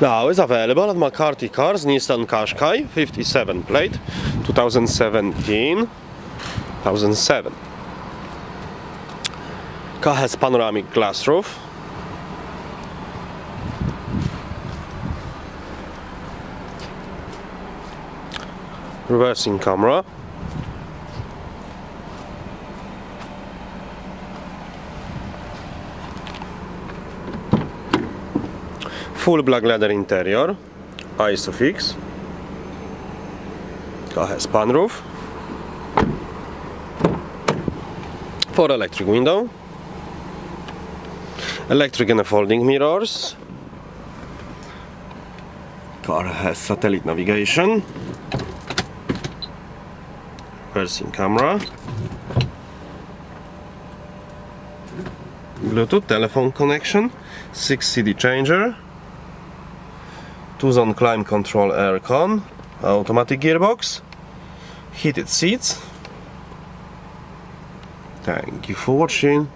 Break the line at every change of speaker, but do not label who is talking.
Now is available at McCarthy Cars Nissan Qashqai 57 plate 2017 2007 Car has panoramic glass roof. Reversing camera full black leather interior Isofix car has roof. for electric window electric and folding mirrors car has satellite navigation reversing camera Bluetooth telephone connection 6 CD changer 2 zone climate control aircon automatic gearbox heated seats. Thank you for watching